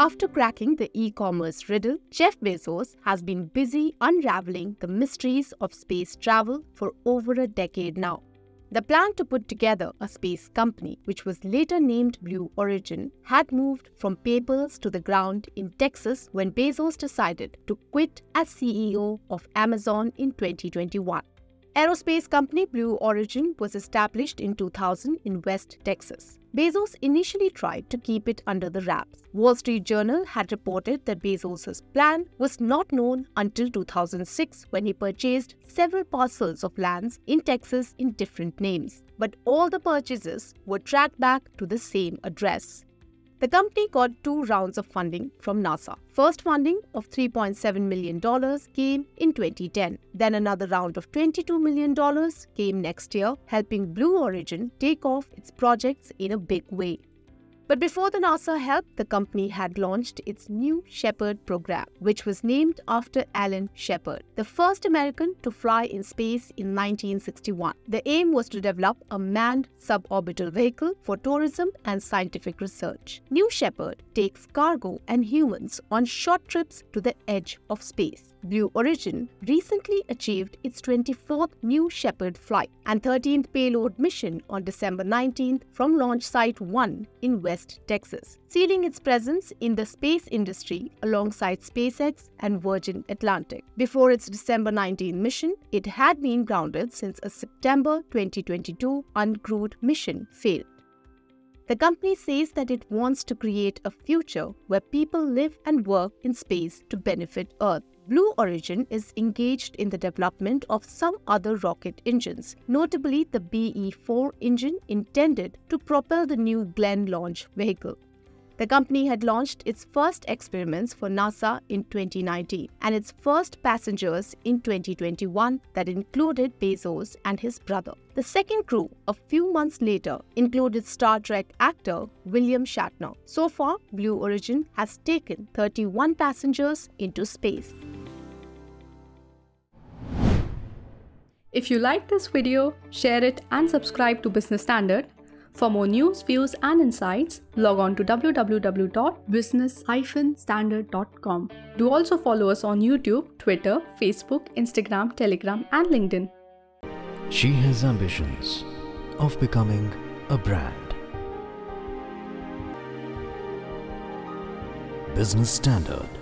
After cracking the e commerce riddle, Jeff Bezos has been busy unraveling the mysteries of space travel for over a decade now. The plan to put together a space company, which was later named Blue Origin, had moved from papers to the ground in Texas when Bezos decided to quit as CEO of Amazon in 2021. Aerospace company Blue Origin was established in 2000 in West Texas. Bezos initially tried to keep it under the wraps. Wall Street Journal had reported that Bezos' plan was not known until 2006 when he purchased several parcels of lands in Texas in different names. But all the purchases were tracked back to the same address. The company got two rounds of funding from NASA. First funding of $3.7 million came in 2010. Then another round of $22 million came next year, helping Blue Origin take off its projects in a big way. But before the NASA help, the company had launched its New Shepard program, which was named after Alan Shepard, the first American to fly in space in 1961. The aim was to develop a manned suborbital vehicle for tourism and scientific research. New Shepard takes cargo and humans on short trips to the edge of space. Blue Origin recently achieved its 24th New Shepard flight and 13th payload mission on December 19th from Launch Site 1 in West Texas, sealing its presence in the space industry alongside SpaceX and Virgin Atlantic. Before its December 19 mission, it had been grounded since a September 2022 uncrewed mission failed. The company says that it wants to create a future where people live and work in space to benefit Earth. Blue Origin is engaged in the development of some other rocket engines, notably the BE 4 engine intended to propel the New Glenn launch vehicle. The company had launched its first experiments for NASA in 2019 and its first passengers in 2021 that included Bezos and his brother. The second crew, a few months later, included Star Trek actor William Shatner. So far, Blue Origin has taken 31 passengers into space. If you like this video, share it and subscribe to Business Standard. For more news, views and insights, log on to www.business-standard.com. Do also follow us on YouTube, Twitter, Facebook, Instagram, Telegram and LinkedIn. She has ambitions of becoming a brand. Business Standard